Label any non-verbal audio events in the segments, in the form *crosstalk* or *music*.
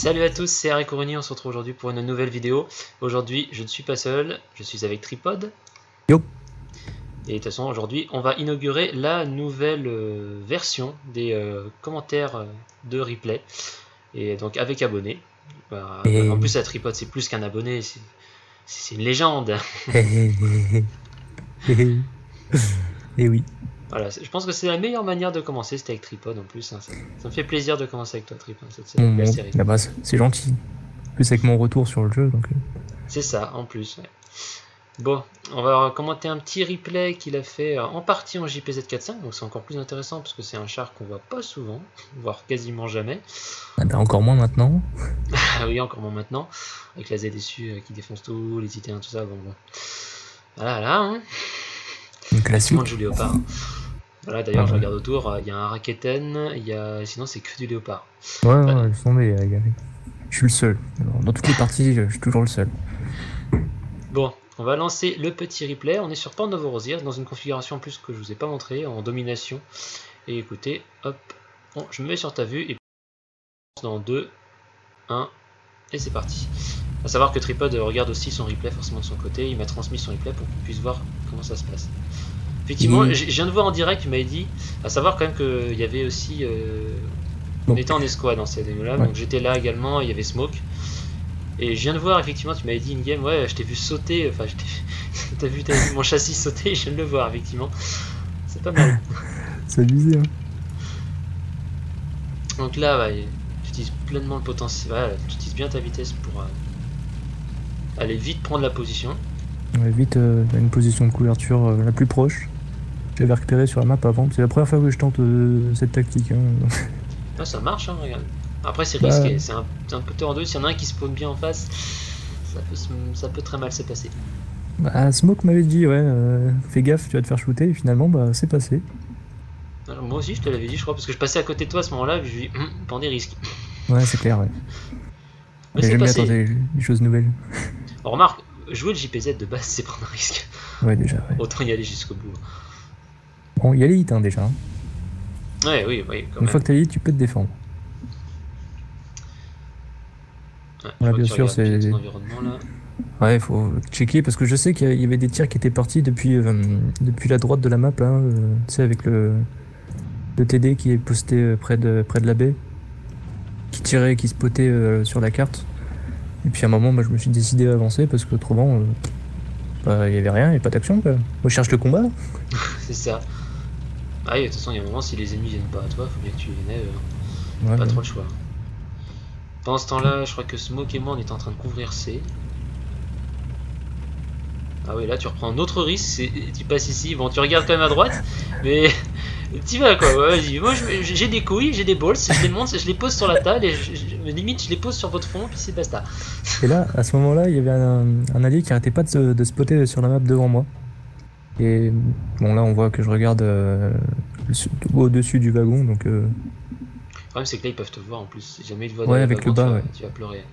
Salut à tous, c'est Harry Couroni, on se retrouve aujourd'hui pour une nouvelle vidéo. Aujourd'hui, je ne suis pas seul, je suis avec Tripod. Yo. Et de toute façon, aujourd'hui, on va inaugurer la nouvelle euh, version des euh, commentaires euh, de replay. Et donc avec abonnés. Bah, Et- En plus, la Tripod, c'est plus qu'un abonné, c'est- c'est une légende. Et *laughs* oui. Voilà, je pense que c'est la meilleure manière de commencer, c'était avec Tripod en plus. hein. Ça, ça me fait plaisir de commencer avec toi, Tripod, cette, belle bon, série. la base, c'est gentil. En Plus avec mon retour sur le jeu, donc. euh, C'est ça, en plus. ouais. Bon, on va commenter un petit replay qu'il a fait euh, en partie en JPZ 4.5, donc c'est encore plus intéressant parce que c'est un char qu'on voit pas souvent, *laughs* voire quasiment jamais. ah bah, encore moins maintenant. Ah oui, encore moins maintenant, avec la ZSU euh, qui défonce tout, les Italiens, tout ça, bon, bon. Voilà, là, hein. Une Tout le classique. monde joue Léopard. Voilà, d'ailleurs, Ah je ouais. regarde autour, euh, il y a un Raketen, il y a... sinon c'est que du Léopard. Ouais, ouais, tomber, euh, gars. Je suis le seul. Dans toutes les parties, je suis toujours le seul. Bon, on va lancer le petit replay. On est sur Port Novorosir dans une configuration en plus que je vous ai pas montré en domination. Et écoutez, hop, bon, je me mets sur ta vue et dans 2, 1, et c'est parti. A savoir que Tripod regarde aussi son replay forcément de son côté. Il m'a transmis son replay pour qu'on puisse voir comment ça se passe. Effectivement, Il- je viens de voir en direct, tu m'avais dit, à savoir quand même qu'il y avait aussi. euh, On était en escouade dans cette là Ouais. donc j'étais là également, il y avait Smoke. Et je viens de voir, effectivement, tu m'avais dit in-game, ouais, je t'ai vu sauter, enfin, *laughs* t'as vu, t'as vu mon châssis *laughs* sauter, je viens de le voir, effectivement. C'est pas mal. *laughs* C'est abusé, hein. Donc là, tu utilises pleinement le potentiel, ouais, tu utilises bien ta vitesse pour euh, aller vite prendre la position. Ouais, vite, euh, une position de couverture euh, la plus proche. J'avais récupéré sur la map avant. C'est la première fois que je tente euh, cette tactique. Hein. Ah, ça marche, hein, regarde. Après, c'est Bah, risqué, c'est un, un peu tort en deux. S'il y en a un qui spawn bien en face, ça peut, se- ça peut très mal se passer. Bah, Smoke m'avait dit, ouais, euh, fais gaffe, tu vas te faire shooter. Et finalement, bah, c'est passé. Alors, moi aussi, je te l'avais dit, je crois, parce que je passais à côté de toi à ce moment-là, je lui ai dit, Hum, prends des risques. Ouais, c'est clair, ouais. Mais J'aime bien tenter des choses nouvelles. Remarque, jouer le JPZ de base, c'est prendre un risque. Ouais, déjà, ouais. Autant y aller jusqu'au bout. Bon, il y a les hits, hein, déjà. hein. Ouais, oui, oui, quand Une même. fois que t'as les hits, tu peux te défendre. Ouais, que bien tu sûr, c'est-. Ouais, il faut checker parce que je sais qu'il y avait des tirs qui étaient partis depuis, euh, depuis la droite de la map, là, euh, tu sais, avec le, le TD qui est posté euh, près de, près de la baie, qui tirait, qui spotait euh, sur la carte. Et puis à un moment, bah, je me suis décidé à avancer parce qu'autrement, euh, bah, il y avait rien, il n'y a pas d'action. quoi. Moi, je cherche le combat. *laughs* C'est ça. Ah oui, de toute façon, il y a un moment, si les ennemis viennent pas à toi, faut bien que tu les naives. Ouais, Pas trop le choix. Pendant ce temps-là, je crois que Smoke et moi, on est en train de couvrir C. Ah oui, là, tu reprends un autre risque, tu passes ici. Bon, tu regardes quand même à droite, mais *laughs* tu vas quoi. ouais, Vas-y, moi, j'ai des couilles, j'ai des balls, je les monte, je les pose sur la table et je, je- limite, je les pose sur votre front, puis c'est basta. Et là, à ce moment-là, il y avait un, un allié qui arrêtait pas de, se- de spotter sur la map devant moi. Et bon, là, on voit que je regarde euh, au-dessus du wagon, donc euh, Le problème, c'est que là, ils peuvent te voir en plus. Si jamais ils te voient Ouais, avec wagon, le bas, tu vas, ouais. tu vas pleurer.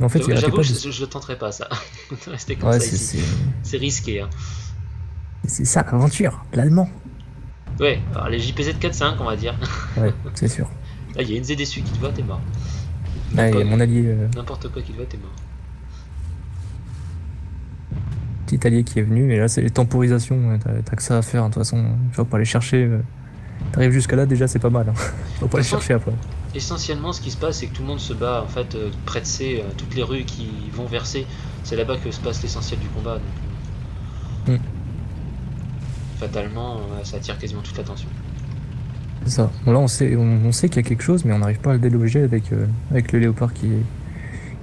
en fait, J'avoue, je, de... je, tenterai pas ça. *laughs* Rester comme Ouais, ça c'est ici. c'est- risqué. Hein. c'est ça l'aventure, l'allemand. Ouais, alors les JPZ 4-5, on va dire. *laughs* Ouais, c'est sûr. Là, il y a une ZSU qui te voit, t'es mort. Y a mon allié, euh, N'importe quoi qui te voit, t'es mort. Petit allié qui est venu, et là, c'est les temporisations. T'as que ça à faire, hein, de toute façon. Faut pas aller chercher. euh, T'arrives jusqu'à là, déjà, c'est pas mal. hein. *laughs* Faut pas aller façon- chercher après. Essentiellement, ce qui se passe, c'est que tout le monde se bat en fait euh, près de C, euh, toutes les rues qui vont vers C. C'est là-bas que se passe l'essentiel du combat. Donc, Hmm. Fatalement, ça attire quasiment toute l'attention. C'est ça. Bon, là, on sait, on, on sait qu'il y a quelque chose, mais on n'arrive pas à le déloger avec, avec le léopard qui est,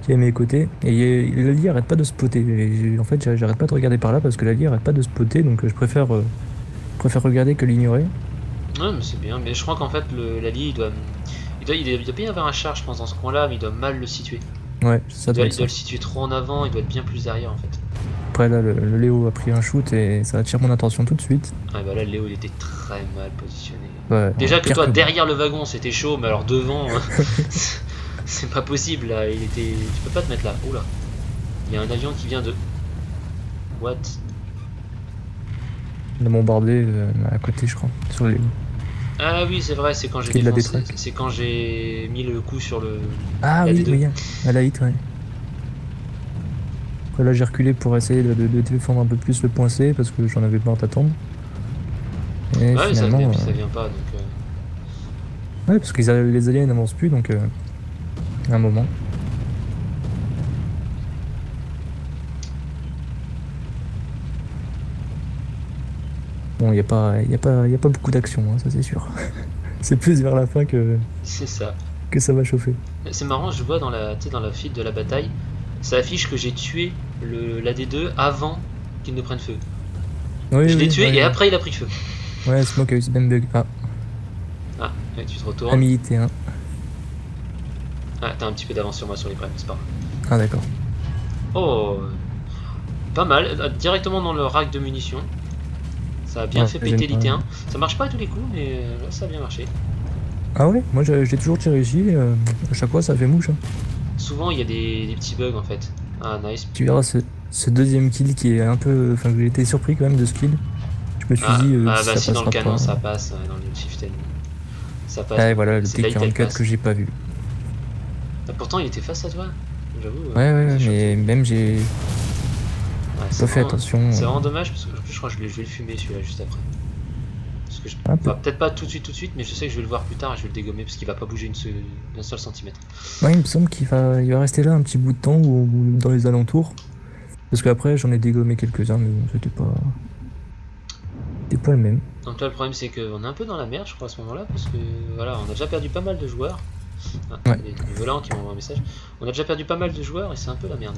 qui est à mes côtés. Et il y a- l'allié arrête pas de spotter. Et en fait, j'arrête pas de regarder par là parce que l'allié arrête pas de spotter, donc euh, je préfère, euh, je préfère regarder que l'ignorer. Ouais, mais c'est bien. Mais je crois qu'en fait, le- il doit, il doit, il doit, il doit bien y avoir un char, je pense, dans ce coin-là, mais il doit mal le situer. Ouais, ça Il doit il doit le situer trop en avant, il doit être bien plus derrière en fait. Après, là, le, le Léo a pris un shoot et ça attire mon attention tout de suite. Ah bah là, Léo, il était très mal positionné. Ouais, Déjà que toi, que- derrière le wagon, c'était chaud, mais alors devant, *laughs* hein, *laughs* c'est pas possible là. Il était, tu peux pas te mettre là. Oula, il y a un avion qui vient de. What? De bombarder euh, à côté, je crois, sur le Léo. Ah oui, c'est vrai, c'est quand j'ai c'est quand j'ai mis le coup sur le. Ah La oui, D2. oui, à la hit, ouais. Après là j'ai reculé pour essayer de, de- de défendre un peu plus le point C parce que j'en avais marre d'attendre. Et Ouais, ça, finalement, puis euh, ça vient pas, donc. euh, ouais, parce que les, les aliens n'avancent plus donc euh, à un moment. Bon, il n'y a, pas- y a, pas- y a pas beaucoup d'action, hein, ça c'est sûr. *laughs* c'est plus vers la fin que, C'est ça. que ça va chauffer. C'est marrant, je vois dans la, dans la feed de la bataille, ça affiche que j'ai tué le, la D2 avant qu'il ne prenne feu. Oui, je l'ai tué ouais, et après il a pris feu. Ouais, Smoke a eu ce même bug. Ah, Ah, tu te retournes. habilité, hein. Ah, t'as un petit peu d'avance sur moi sur les primes, c'est pas grave. Ah, d'accord. Oh, pas mal. Euh, Directement dans le rack de munitions. Ça a bien fait péter pas. l'IT1. Ça marche pas à tous les coups, mais euh, là ça a bien marché. Ah ouais Moi j'ai toujours tiré ici, euh, à chaque fois ça fait mouche. hein. Souvent il y a des, des petits bugs en fait. Ah, nice. Tu verras ce, ce deuxième kill qui est un peu. Enfin, j'ai été surpris quand même de ce kill. Je me suis Ah, dit. euh, ah, si bah ça si dans le canon pas. ça passe, ouais, dans le shift. Ça passe. Ah, et voilà, le C'est là, il T44 passe. que j'ai pas vu. Ah, pourtant il était face à toi, j'avoue. euh, Ouais, ouais, mais même j'ai Ouais, pas fait attention. C'est euh. vraiment dommage parce que je crois que je, vais- je vais le fumer celui-là juste après. Parce que je... Peu. enfin, peut-être pas tout de suite, tout de suite, mais je sais que je vais le voir plus tard et je vais le dégommer parce qu'il va pas bouger une d'un seul centimètre. Ouais, il me semble qu'il va, il va rester là un petit bout de temps ou, ou dans les alentours. Parce qu'après j'en ai dégommé quelques-uns, mais bon, c'était pas. C'était pas le même. Donc là, le problème c'est qu'on est un peu dans la merde, je crois, à ce moment-là, parce que voilà, on a déjà perdu pas mal de joueurs. Ah, Ouais. volants qui m'envoient un message. On a déjà perdu pas mal de joueurs et c'est un peu la merde.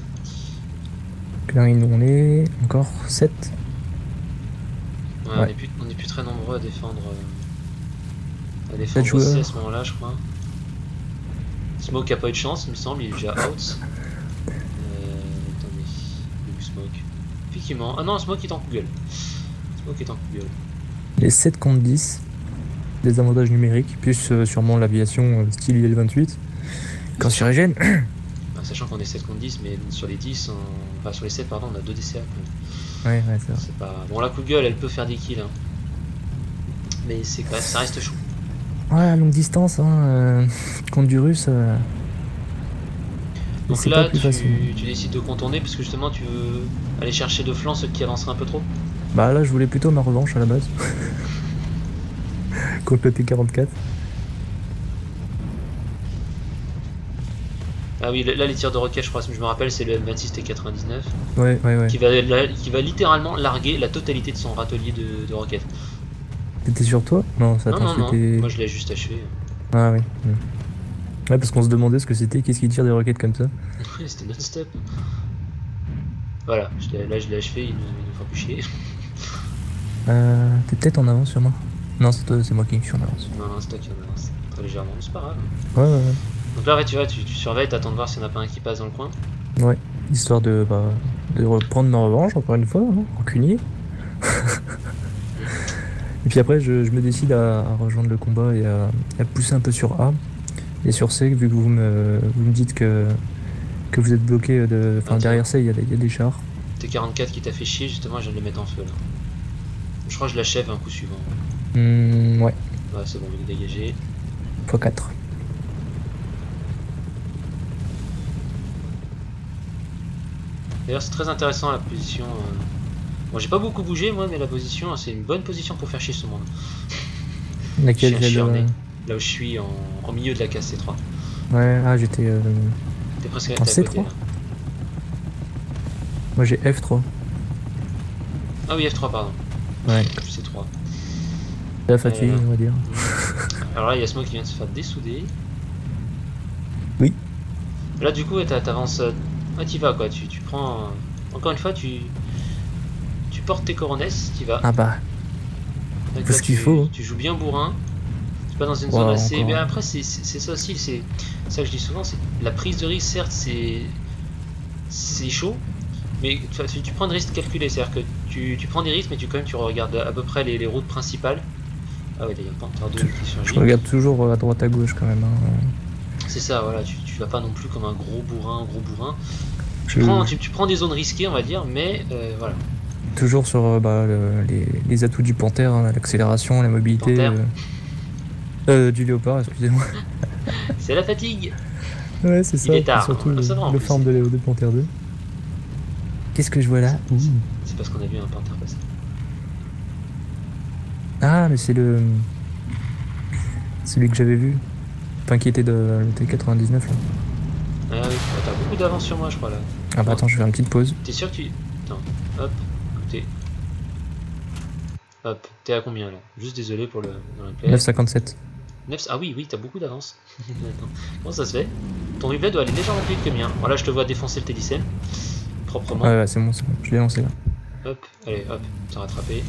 Là, on est encore 7. Ouais, On, est plus, on est plus très nombreux à défendre. euh, à défendre aussi joueurs. à ce moment-là, je crois. Smoke a pas eu de chance, il me semble, il est déjà out. Euh, attendez, il est où Smoke? Effectivement. Ah non, Smoke est en Google. Smoke est en Google. Les 7 contre 10. Des avantages numériques, plus euh, sûrement l'aviation euh, style IL-28. Quand sur régène. Ah, sachant qu'on est 7 contre 10, mais sur les 10, on- enfin sur les 7, pardon, on a 2 DCA. quand même. Ouais, ouais, c'est vrai. Pas. Bon, la Google, elle peut faire des kills. hein. Mais c'est quand même, ça reste chaud. Ouais, à longue distance, hein, euh, *laughs* contre du russe. euh, Donc là, tu, tu décides de contourner parce que justement, tu veux aller chercher de flanc ceux qui avanceraient un peu trop? Bah là, je voulais plutôt ma revanche à la base. *laughs* contre le T44. Ah oui, là, les tirs de roquette, je crois, si je me rappelle, c'est le M26 T99 Ouais, ouais, ouais. qui va, la- qui va littéralement larguer la totalité de son râtelier de, de roquettes. T'étais sur toi? Non, ça Non, non, non. Moi, je l'ai juste achevé. Ah oui. hmm. Ouais, parce qu'on se demandait ce que c'était, qu'est-ce qui tire des roquettes comme ça? *laughs* C'était non-stop. Voilà, je là, je l'ai achevé, il nous, il nous fera plus chier. Euh, T'es peut-être en avance sur moi Non, c'est toi, c'est moi qui suis en avance. Non, non, c'est toi qui en avance. Très légèrement, c'est pas grave. Ouais, ouais, ouais. Donc là, ouais, tu vois, tu, tu surveilles, t'attends de voir s'il n'y en a pas un qui passe dans le coin. Histoire de, bah, de reprendre ma revanche, encore une fois, hein, rancunier. *laughs* et puis après, je, je me décide à, à rejoindre le combat et à, à pousser un peu sur A. Et sur C, vu que vous me, vous me dites que, que vous êtes bloqué, de, enfin derrière C, il y, a il y a des chars. T44 qui t'a fait chier, justement, je viens de le mettre en feu là. Je crois que je l'achève un coup suivant. Hmm, ouais, Ouais, c'est bon, il est dégagé. x4. D'ailleurs, c'est très intéressant la position. euh. Bon, j'ai pas beaucoup bougé moi, mais la position, c'est une bonne position pour faire chier ce monde. *laughs* Laquelle churné. Là où je suis, en, en milieu de la case C3. Ouais, ah, j'étais. euh, T'es presque En t'es à côté, C3? là. Moi j'ai F3. Ah oui, F3, pardon. Ouais, C3. La fatigue, Euh. on va dire. *laughs* Alors là, il y a Smoke qui vient de se faire dessouder. Oui. Là, du coup, t'avances. euh, Ouais, t'y vas quoi. Tu, tu prends. euh, Encore une fois, tu. Tu portes tes coronesses, t'y vas. Ah bah, là, ce qu'il tu- faut, hein. Tu joues bien bourrin. C'est pas dans une zone assez. encore. Mais après, c'est c'est- c'est ça aussi. C'est ça que je dis souvent. C'est la prise de risque. Certes, c'est c'est chaud. Mais tu, tu- tu prends des risques calculés. C'est-à-dire que tu, tu prends des risques, mais tu quand même tu regardes à peu près les, les routes principales. Ah ouais, il y a un Panther 2 qui je regarde toujours à droite à gauche quand même. hein. C'est ça, voilà. Tu, tu vas pas non plus comme un gros bourrin, un gros bourrin. Je- Tu prends, tu, tu prends des zones risquées, on va dire, mais euh, voilà. Toujours sur euh, bah, le- les, les atouts du Panther, hein, l'accélération, la mobilité. Euh, Euh, du léopard, excusez-moi. *laughs* C'est la fatigue. Ouais, c'est ça. est tard, et Surtout le, le farm de, Léo- de Panthère 2. Qu'est-ce que je vois là? C'est parce qu'on a vu un panthère passer. Ah, mais c'est le. Celui que j'avais vu. Enfin, qui était de le T99 là. Ah oui, t'as beaucoup d'avance sur moi, je crois là. Ah bah attends, je vais faire une petite pause. T'es sûr que tu. Attends, hop, écoutez. Hop, t'es à combien là? Juste désolé pour le, le replay. 9,57. 9 Ah oui, oui, t'as beaucoup d'avance. *laughs* Comment ça se fait? Ton replay doit aller légèrement plus vite que le mien. Voilà, je te vois défoncer le T17 proprement. Ouais, ouais, c'est bon, c'est bon. Je l'ai lancé là. Hop, allez, hop, t'as rattrapé.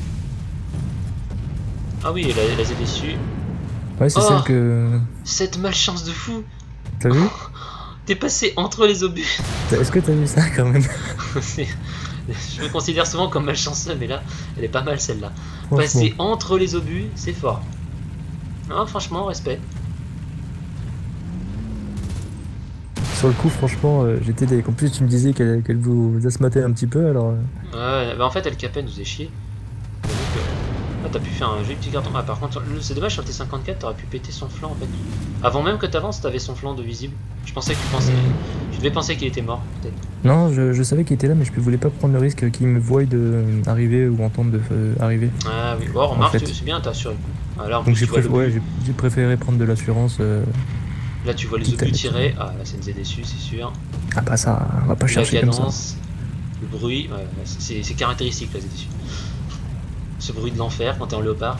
Ah oui, elle a, été déçue. Ouais, c'est Oh celle que. Cette malchance de fou T'as vu T'es passé entre les obus Est-ce que t'as vu ça quand même *laughs* Je me considère souvent comme malchanceux, mais là, elle est pas mal celle-là. Passer entre les obus, c'est fort. Non, franchement, respect. Sur le coup, franchement, euh, j'étais des. En plus, tu me disais qu'elle vous asmatait un petit peu, alors. euh, Ouais, bah en fait, elle capait, nous faisait chier. Ah, t'as pu faire un joli petit carton. Ah, par contre, c'est dommage, sur le T54, t'aurais pu péter son flanc en fait. Avant même que t'avances, t'avais son flanc de visible. Je pensais que tu pensais. Tu devais penser qu'il était mort, peut-être. Non, je, je savais qu'il était là, mais je voulais pas prendre le risque qu'il me voie de euh, arriver ou entendre de euh, arriver. Ah oui, bon, remarque, fait. c'est bien, t'as assuré. Ah, là, en Donc j'ai tu vois préf- le- ouais, préféré prendre de l'assurance. euh, Là, tu vois les obus tirés. Ah, ça nous est déçu, c'est sûr. Ah bah ça, on va pas La chercher comme ça. cadence, le bruit, ouais, c'est caractéristique, là, c'est déçu. Ce bruit de l'enfer quand t'es en léopard,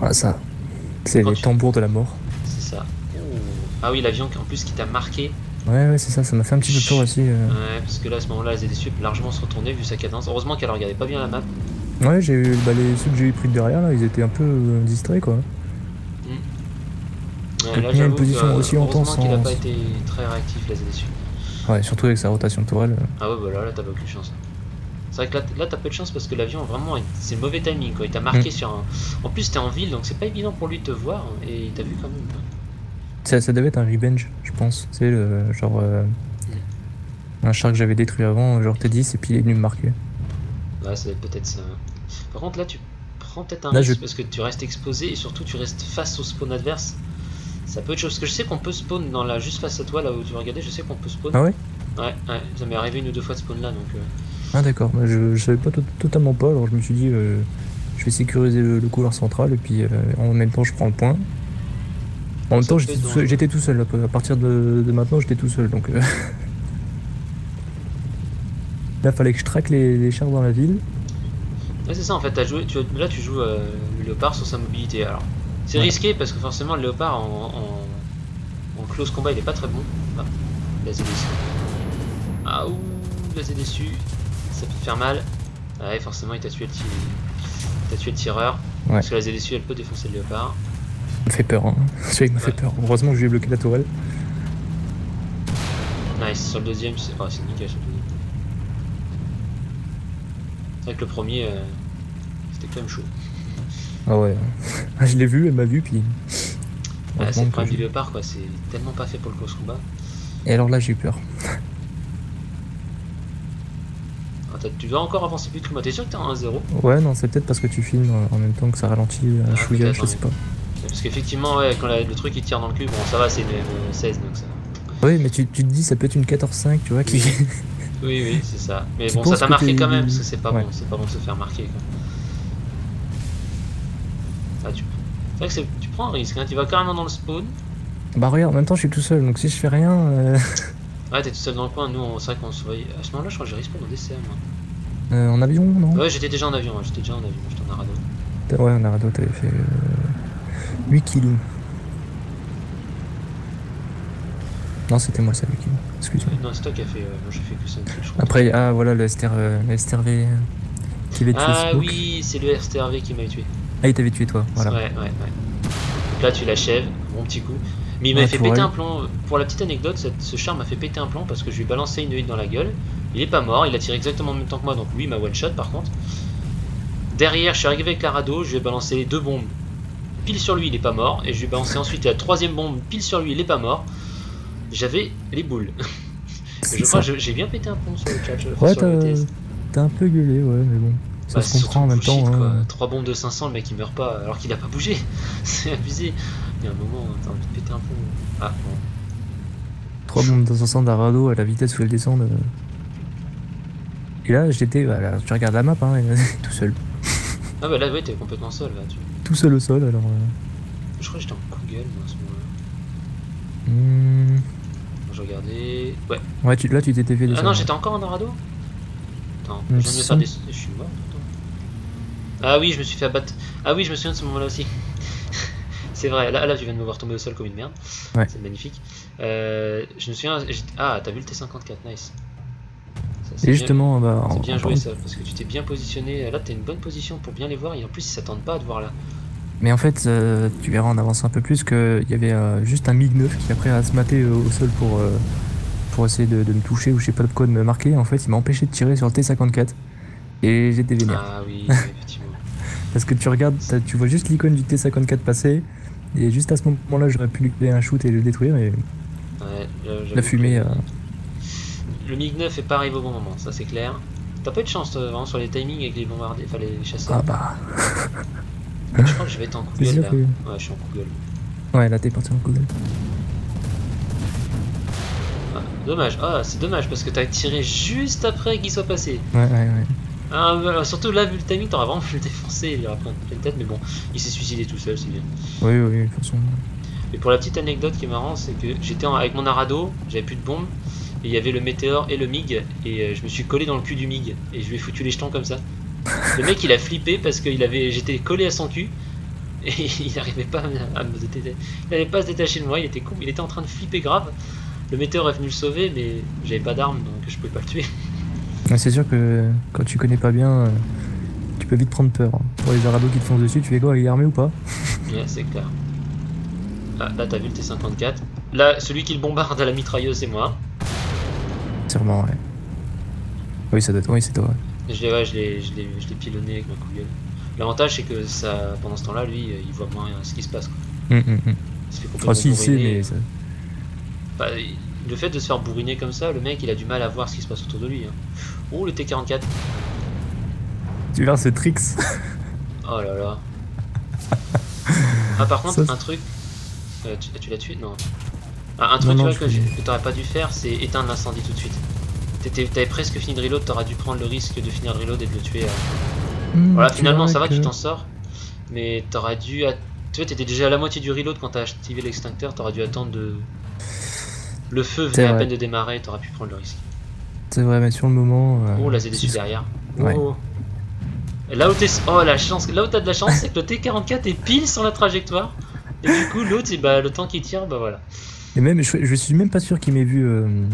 Ah ça, c'est les tu- tambours de la mort. c'est ça. Ah oui, l'avion qui- en plus qui t'a marqué. Ouais, ouais, c'est ça, ça m'a fait un petit peu peur aussi. euh. Ouais, parce que là, à ce moment-là, ZSU peut largement se retourner vu sa cadence. Heureusement qu'elle regardait pas bien la map. Ouais, j'ai eu bah, les, ceux que j'ai eu pris de derrière là, ils étaient un peu euh, distraits quoi. Ouais, là, tenir une que, position aussi longtemps qu'il a sans- pas été très réactif, la ZSU. Ouais, surtout avec sa rotation tourelle. euh. Ah ouais, bah là, là t'as pas aucune chance. C'est vrai que là, t'as peu de chance parce que l'avion, vraiment, c'est mauvais timing quoi. Il t'a marqué Mm. sur un. En plus, t'es en ville donc c'est pas évident pour lui de te voir et il t'a vu quand même. Ça, ça devait être un revenge, je pense. C'est le genre. euh, un char que j'avais détruit avant, genre T10, et puis il est venu me marquer. Ouais, être peut-être ça. Par contre, là, tu prends peut-être un Là, risque je- parce que tu restes exposé et surtout tu restes face au spawn adverse. Ça peut être chose. Parce que je sais qu'on peut spawn dans la juste face à toi, là où tu regardais, je sais qu'on peut spawn. Ah ouais? Ouais, ouais, ça m'est arrivé une ou deux fois de spawn là donc. euh, Ah d'accord, je, je savais pas to- totalement pas, alors je me suis dit, euh, je vais sécuriser le, le couloir central, et puis euh, en même temps je prends le point. En même temps, j'étais tout, seul, j'étais tout seul. là, À partir de, de maintenant, j'étais tout seul. Donc euh, *laughs* là, fallait que je traque les, les chars dans la ville. Ouais, c'est ça en fait, as joué, tu, là tu joues le léopard sur sa mobilité. Alors, c'est Ouais. risqué parce que forcément le léopard en, en, en close combat il est pas très bon. Ah, la ZDSU. Ah ouh, la ZDSU, ça peut faire mal. Ouais, forcément il t'a tué le, il tué le tireur. Ouais. Parce que la ZDSU elle peut défoncer le léopard. Ça me fait peur. Hein. *laughs* Celui-là, il m'a Ouais. fait peur. Heureusement que je lui ai bloqué la tourelle. Nice, sur le deuxième, c'est oh, c'est nickel sur le deuxième. C'est vrai que le premier, euh, c'était quand même chaud. Ah ouais. Ah, *laughs* je l'ai vu, elle m'a vu, puis. Ouais, c'est le problème du léopard quoi, c'est tellement pas fait pour le close combat. Et alors là, j'ai eu peur. Tu dois encore avancer plus que moi, t'es sûr que t'es en 1-0 Ouais, non, c'est peut-être parce que tu filmes euh, en même temps que ça ralentit un Ah, chouïa, je sais pas. Parce qu'effectivement, ouais, quand la- le truc il tire dans le cul, bon ça va, c'est une M16 donc ça. Oui, mais tu, tu te dis, ça peut être une 14-5, tu vois, qui. *laughs* Oui, oui, c'est ça. Mais Tu bon, ça t'a marqué quand même, parce que c'est pas Ouais. bon, c'est pas bon de se faire marquer quoi. Ah, tu... C'est vrai que tu prends un risque, hein, tu vas carrément dans le spawn. bah regarde, en même temps, je suis tout seul, donc si je fais rien. euh, *laughs* Ouais, t'es tout seul dans le coin, nous on- c'est vrai qu'on se voyait. À ce moment-là, je crois que j'ai respawn au DCM. moi. euh, en avion, non? Ouais, j'étais déjà en avion, j'étais déjà en avion, j'étais en Arado. Ouais, en Arado, t'avais fait euh, 8 kills. Non, c'était moi ça, 8 kills. Excuse-moi. Non, c'est toi qui as fait, euh, moi j'ai fait que 5 kills, je crois. Après, ah voilà, le STR, euh, le STRV euh, qui avait tué Ah oui, c'est le RSTRV qui m'a tué. Ah, il t'avait tué toi, voilà. Ouais, ouais, ouais. Donc là, tu l'achèves, bon petit coup. Mais il m'a fait péter elle. un plomb. Pour la petite anecdote, cette- ce char m'a fait péter un plomb parce que je lui ai balancé une huile dans la gueule. Il est pas mort, il a tiré exactement en même temps que moi, donc lui il m'a one shot par contre. Derrière, je suis arrivé avec la rado, je lui ai balancé deux bombes pile sur lui, il est pas mort. Et je lui ai balancé ensuite la troisième bombe pile sur lui, il est pas mort. J'avais les boules. *laughs* Je crois que j'ai bien pété un plomb sur le chat. Ouais, t'as un peu gueulé, ouais, mais bon. Ça Bah, se comprend en même temps. quoi. hein. 3 bombes de 500, le mec il meurt pas alors qu'il a pas bougé. *laughs* c'est abusé. Il y a un moment, t'as envie de péter un pont. Ah bon. Trois bombes dans un centre d'Arado à la vitesse où elles descendent. Et là, j'étais. Voilà, tu regardes la map, hein, et- *laughs* tout seul. Ah bah là, ouais, t'es complètement seul là. Tu... Tout seul au sol, alors. euh, Je crois que j'étais en Google moi à ce moment-là. hmm. Je regardais. Ouais. Ouais, tu- là, tu t'étais fait Ah descendre. non, j'étais encore en Arado Attends, Il me je viens de me faire des. Je suis mort. Ah oui, je me suis fait abattre. Ah oui, je me souviens de ce moment-là aussi. C'est vrai, là, là, tu viens de me voir tomber au sol comme une merde. Ouais. C'est magnifique. Euh, je me souviens. Ah, t'as vu le T54, nice. C'est bien- justement, bah, C'est en- bien en- joué ça, parce que tu t'es bien positionné. Là, t'as une bonne position pour bien les voir, et en plus, ils s'attendent pas à te voir là. Mais en fait, euh, tu verras en avançant un peu plus qu'il y avait euh, juste un MiG 9 qui après a se mater au sol pour, pour essayer de, de me toucher ou je sais pas de quoi de me marquer. En fait, il m'a empêché de tirer sur le T54. Et j'étais vénère. Ah oui, *laughs* effectivement. Parce que tu regardes, tu vois juste l'icône du T54 passer. Et juste à ce moment-là, j'aurais pu lui donner un shoot et le détruire. Et Ouais, j'avoue la fumée. euh, Le MiG-9 est pas arrivé au bon moment, ça c'est clair. T'as pas eu de chance toi, vraiment sur les timings avec les bombardiers, enfin les chasseurs. Ah bah. *laughs* Je crois que je vais être en Google là. que- Ouais, je suis en Google. Ouais, là, t'es parti en Google. Ah, dommage, ah c'est dommage parce que t'as tiré juste après qu'il soit passé. Ouais, ouais, ouais. Ah, surtout là, vu le timing, t'aurais vraiment pu le défoncer, il aurait pris une pleine tête, mais bon, il s'est suicidé tout seul, c'est bien. Oui, oui, de toute façon. Et pour la petite anecdote qui est marrante, c'est que j'étais avec mon Arado, j'avais plus de bombes, et il y avait le météore et le MiG, et euh, je me suis collé dans le cul du MiG, et je lui ai foutu les jetons comme ça. *laughs* Le mec il a flippé parce que avait, j'étais collé à son cul, *laughs* et il n'arrivait pas à me- à me détacher. Il n'arrivait pas à se détacher de moi, il était con, il était en train de flipper grave. Le météore est venu le sauver, mais j'avais pas d'arme donc je pouvais pas le tuer. *laughs* C'est sûr que quand tu connais pas bien, euh, tu peux vite prendre peur. hein. Pour les arados qui te foncent dessus, tu fais quoi Il est armé ou pas? *laughs* Ouais, c'est clair. Ah, là t'as vu le T54. Là, celui qui le bombarde à la mitrailleuse, c'est moi. Sûrement, ouais. Oui, ça doit être. Oui, c'est toi. Je l'ai ouais, je l'ai- pilonné avec ma couillonne. L'avantage c'est que ça, pendant ce temps-là, lui, euh, il voit moins ce qui se passe. Quoi. Hum, hum. Il se fait complètement Enfin, si, il sait, mais. ça- Bah, le fait de se faire bourriner comme ça, le mec il a du mal à voir ce qui se passe autour de lui. hein. Oh le T44. Tu verras ce tricks. Oh là là. *laughs* Ah par contre, Ça, un truc. Euh, tu tu l'as tué? Non. Ah, un truc Non, non, tu vois, que, t'aurais pas dû faire, c'est éteindre l'incendie tout de suite. T'avais presque fini de reload, t'aurais dû prendre le risque de finir le reload et de le tuer. euh. Hum, Voilà, finalement ça va, que- tu t'en sors. Mais t'aurais dû. at- Tu vois, t'étais déjà à la moitié du reload quand t'as activé l'extincteur, t'aurais dû attendre de. Le feu venait à peine de démarrer, t'aurais pu prendre le risque. C'est vrai, mais sur le moment. euh, Oh, la ZDSU c'est- derrière. Ouais. Oh. Là où t'es. Oh, la chance. Là où t'as de la chance, c'est que le T44 est pile sur la trajectoire. Et du coup, l'autre, bah, le temps qu'il tire, bah voilà. Et même, je, je suis même pas sûr qu'il m'ait vu. euh,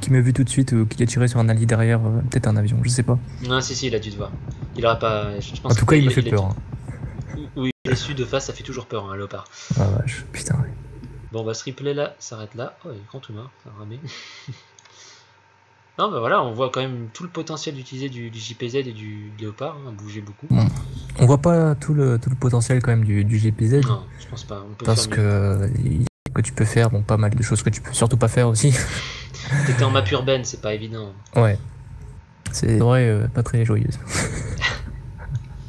qu'il m'ait vu tout de suite ou qu'il ait tiré sur un allié derrière, euh, peut-être un avion, je sais pas. Non, si, si, il a dû te voir. Il aura pas. Je pense En tout cas, il me est- fait peur. hein. Oui, il est su de face, ça fait toujours peur, hein, un léopard. Ah vache, putain. ouais. Bon, bah, ce replay là s'arrête là. Oh, il est grand humain, ça a ramé. *laughs* non, bah voilà, on voit quand même tout le potentiel d'utiliser du, du JPZ et du léopard, hein, bouger beaucoup. On voit pas tout le, tout le potentiel quand même du, du GPZ. Non, je pense pas. On peut Parce que, que tu peux faire bon, pas mal de choses que tu peux surtout pas faire aussi. *laughs* T'étais en map urbaine, c'est pas évident. ouais. C'est vrai, euh, pas très joyeuse.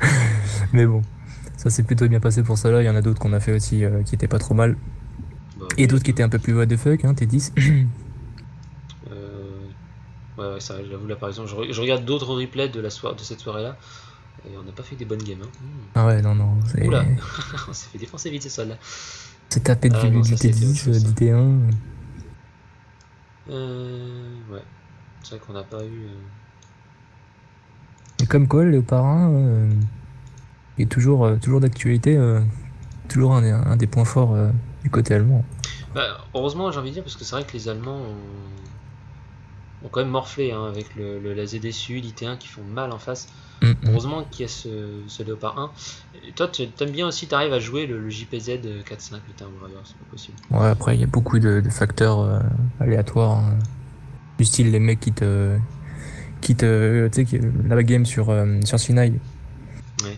*laughs* Mais bon, ça s'est plutôt bien passé pour ça là. Il y en a d'autres qu'on a fait aussi euh, qui étaient pas trop mal. Bah, Et d'autres qui étaient un peu plus what the fuck, hein, T10. *clears throat* Euh, Ouais, ouais, ça, j'avoue, là par exemple, je, re- je regarde d'autres replays de, la soirée, de cette soirée-là, et on n'a pas fait des bonnes games. Hein. ah ouais, non, non. C'est Oula. *laughs* on s'est fait défoncer vite, c'est ça là. c'est tapé du, Ah non, du ça, c'était autre T10, chose, ça. du T1. Euh, ouais, c'est vrai qu'on n'a pas eu. euh, Et comme quoi, le 1 euh, est toujours, euh, toujours d'actualité, euh, toujours un, des- un des points forts euh, du côté allemand. Bah, heureusement, j'ai envie de dire, parce que c'est vrai que les Allemands ont, ont quand même morflé hein, avec le, le, la ZSU, l'IT1 qui font mal en face. Mm, mm. Heureusement qu'il y a ce, ce Léopard 1. Et toi, tu aimes bien aussi, tu arrives à jouer le, le JPZ 4.5, le Terre Warrior, c'est pas possible. Ouais, après, il y a beaucoup de, de facteurs euh, aléatoires. hein. Du style, les mecs qui te. qui te. Tu sais, la game sur, euh, sur Sinaï. Ouais.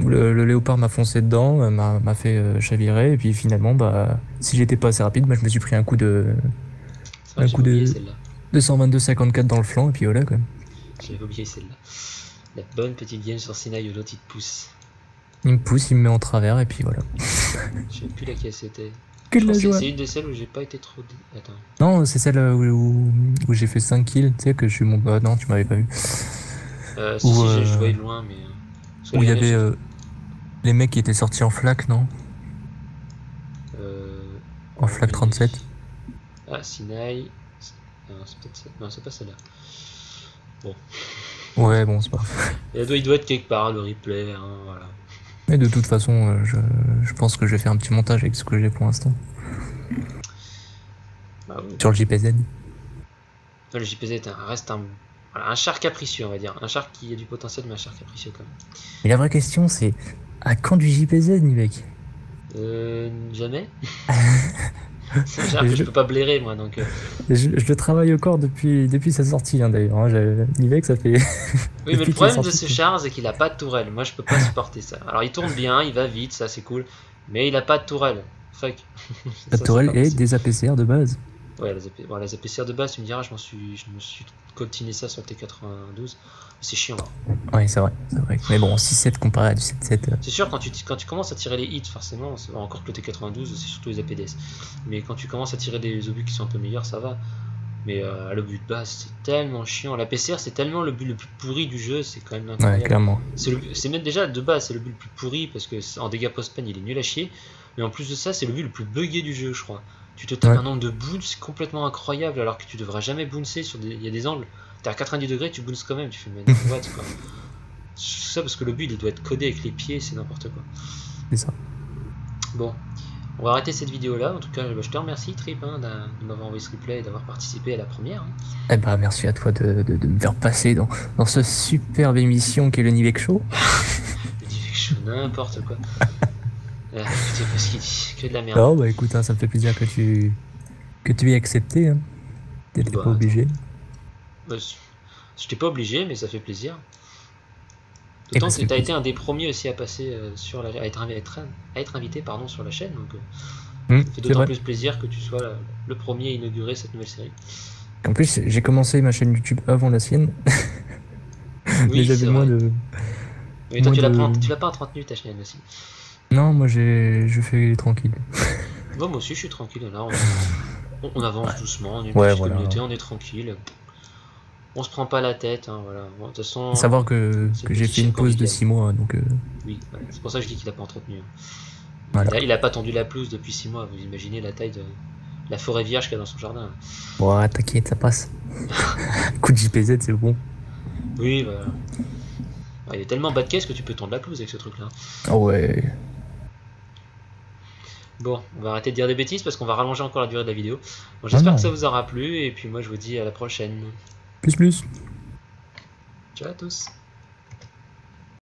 Où le, le léopard m'a foncé dedans, euh, m'a fait euh, chavirer, et puis finalement, bah, si j'étais pas assez rapide, bah, je me suis pris un coup de Un coup de-. 222-54 dans le flanc, et puis voilà, quoi. J'avais oublié celle-là. La bonne petite game sur Sinaï où l'autre il te pousse. Il me pousse, il me met en travers et puis voilà. *laughs* Je sais plus laquelle c'était. Que de la joie. C'est une de celles où j'ai pas été trop. dé- Attends. Non, c'est celle où, où, où j'ai fait 5 kills. Tu sais que je suis mon. Ah non, tu m'avais pas vu. Euh, si, Ou, si, j'ai- euh, je voyais de loin, mais. euh, Où il y avait euh, les mecs qui étaient sortis en flac, non euh, En flac 37. Ah, Sinaï. Non, c'est peut-être ça. Non, c'est pas celle-là. Ouais, bon, c'est pas. Il doit, il doit être quelque part, le replay. Hein, voilà. Mais de toute façon, euh, je, je pense que je vais faire un petit montage avec ce que j'ai pour l'instant. Bah, oui. Sur le JPZ. Le JPZ reste un, voilà, un char capricieux, on va dire. Un char qui a du potentiel, mais un char capricieux quand même. Mais la vraie question, c'est à quand du JPZ, Nivek? Euh, jamais *laughs* C'est que Je- je peux pas blairer, moi, donc. euh, je, je le travaille au corps depuis, depuis sa sortie, hein, d'ailleurs. Hein, Nivek, ça fait. Oui, mais le problème est de ce char, c'est qu'il a pas de tourelle. Moi, je peux pas supporter ça. Alors, il tourne bien, il va vite, ça c'est cool. Mais il a pas de tourelle. Fuck. *laughs* La Ça, tourelle et possible. des APCR de base. Ouais, les, AP bon, les APCR de base, tu me diras, je, m'en suis... je me suis continué ça sur le T92. C'est chiant. hein. Ouais, c'est vrai, c'est vrai. Mais bon, 6-7 comparé à du 7-7. euh, C'est sûr, quand tu, quand tu commences à tirer les hits, forcément, encore que le T92, c'est surtout les APDS. Mais quand tu commences à tirer des obus qui sont un peu meilleurs, ça va. Mais euh, le but de base, c'est tellement chiant. La PCR, c'est tellement le but le plus pourri du jeu, c'est quand même Ouais, incroyable. clairement. C'est même déjà de base, c'est le but le plus pourri parce que en dégâts post-pen il est nul à chier. Mais en plus de ça, c'est le but le plus buggé du jeu, je crois. Tu te tapes Ouais. un nombre de bounces complètement incroyable alors que tu devrais jamais bouncer sur des. Il y a des angles. T'es à 90 degrés, tu bounces quand même, tu fais mais *laughs* what quoi. Ça parce que le but il doit être codé avec les pieds, c'est n'importe quoi. C'est ça. Bon, on va arrêter cette vidéo là. En tout cas, bah, je te remercie Trip hein, de m'avoir envoyé ce replay et d'avoir participé à la première. hein. Eh ben, merci à toi de, de, de me faire passer dans, dans ce superbe émission qu'est le Nivek Show. Que je fais n'importe quoi. *laughs* Je sais pas ce qu'il dit, que de la merde. Non, bah écoute, hein, ça me fait plaisir que tu, que tu aies accepté. Hein. T'étais Bah, pas obligé. Bah, J'étais pas obligé, mais ça fait plaisir. D'autant ben, que c'est t'as été un des premiers aussi à passer euh, sur la, à être, à être, à être invité pardon sur la chaîne, donc euh, ça fait c'est d'autant plus plaisir que tu sois la- le premier à inaugurer cette nouvelle série. En plus, j'ai commencé ma chaîne YouTube avant la sienne. mais Oui, *laughs* c'est j'avais moins vrai. de. Mais toi, moins tu l'as de- pas en 30 minutes ta chaîne aussi. Non, moi j'ai, je fais tranquille. Bon, *laughs* moi aussi, je suis tranquille là. On, *laughs* avance doucement, on est une Ouais, petite voilà. communauté, on est tranquille. On se prend pas la tête, hein, voilà. Bon, de toute façon, Savoir que, que j'ai fait une pause de week-end. 6 mois, donc. euh, Oui, voilà. c'est pour ça que je dis qu'il a pas entretenu. hein. Voilà. Il, a, il a pas tendu la pelouse depuis 6 mois, vous imaginez la taille de la forêt vierge qu'il y a dans son jardin. Ouais, t'inquiète, ça passe. *laughs* Coup de JPZ, c'est bon. Oui, voilà. Ouais, il est tellement bas de caisse que tu peux tendre la pelouse avec ce truc-là. Ah ouais. Bon, on va arrêter de dire des bêtises parce qu'on va rallonger encore la durée de la vidéo. Bon, J'espère que ça vous aura plu et puis moi je vous dis à la prochaine. Plus, plus. Ciao à tous.